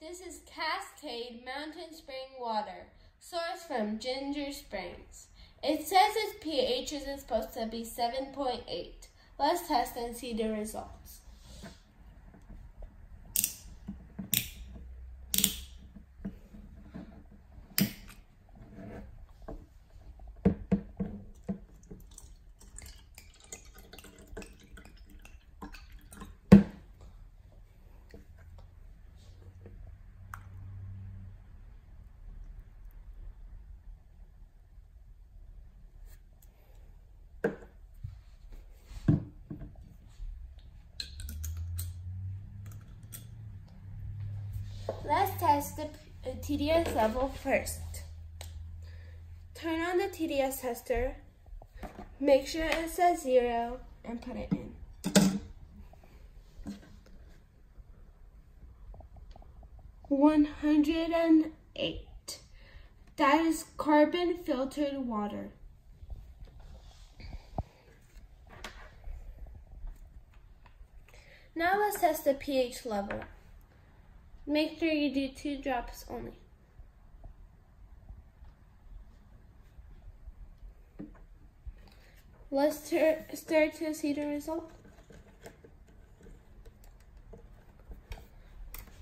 This is Cascade Mountain Spring Water, sourced from Ginger Springs. It says its pH is supposed to be 7.8. Let's test and see the results. Let's test the TDS level first. Turn on the TDS tester, make sure it says zero, and put it in. One hundred and eight. That is carbon filtered water. Now let's test the pH level. Make sure you do two drops only. Let's stir to see the result.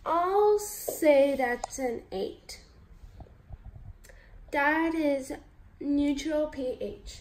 I'll say that's an 8. That is neutral pH.